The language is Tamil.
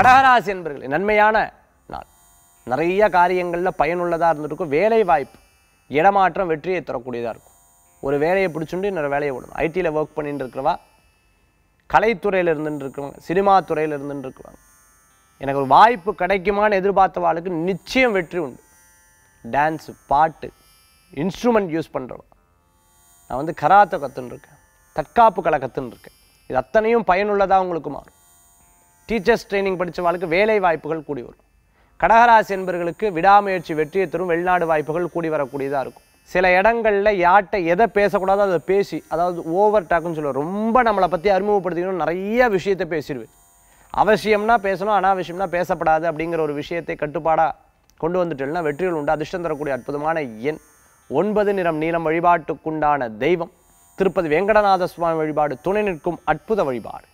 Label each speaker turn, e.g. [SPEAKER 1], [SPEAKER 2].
[SPEAKER 1] கடகராசி என்பர்கள் நன்மையான நாள். நிறைய காரியங்களில் பயனுள்ளதாக இருந்துருக்கும். வேலை வாய்ப்பு இடமாற்றம் வெற்றியை தரக்கூடியதாக இருக்கும். ஒரு வேலையை பிடிச்சுண்டு இன்னொரு வேலையை விடணும். ஐடியில் ஒர்க் பண்ணிட்டு இருக்கிறவா கலைத்துறையில் இருந்துட்டு இருக்கிறவங்க சினிமா துறையில் இருந்துட்டு இருக்கிறாங்க எனக்கு ஒரு வாய்ப்பு கிடைக்குமான்னு எதிர்பார்த்தவாளுக்கு நிச்சயம் வெற்றி உண்டு. டான்ஸு பாட்டு இன்ஸ்ட்ருமெண்ட் யூஸ் பண்ணுறவன் நான் வந்து கராத்தை கற்றுன்னு இருக்கேன். தற்காப்பு கலை கற்றுன்னு இருக்கேன். இது அத்தனையும் பயனுள்ளதாக உங்களுக்கு மாறும். டீச்சர்ஸ் ட்ரைனிங் படித்தவாளுக்கு வேலை வாய்ப்புகள் கூடி வரும். கடகராசி என்பவர்களுக்கு விடாமுயற்சி வெற்றியை தரும் வெளிநாடு வாய்ப்புகள் கூடி வரக்கூடியதாக இருக்கும். சில இடங்களில் யார்கிட்ட எதை பேசக்கூடாதோ அதை பேசி அதாவது ஓவர் டாக்குன்னு சொல்லுவோம் ரொம்ப நம்மளை பற்றி அறிமுகப்படுத்திக்கணும் நிறைய விஷயத்தை பேசிடுவேன். அவசியம்னா பேசணும் அனாவசியம்னா பேசப்படாது அப்படிங்கிற ஒரு விஷயத்தை கட்டுப்பாடாக கொண்டு வந்துட்டேன்னா வெற்றிகள் உண்டு அதிர்ஷ்டம் தரக்கூடிய அற்புதமான எண். ஒன்பது நிறம் நீளம் வழிபாட்டுக்குண்டான தெய்வம். திருப்பதி வெங்கடநாத சுவாமி வழிபாடு துணை நிற்கும் அற்புத வழிபாடு.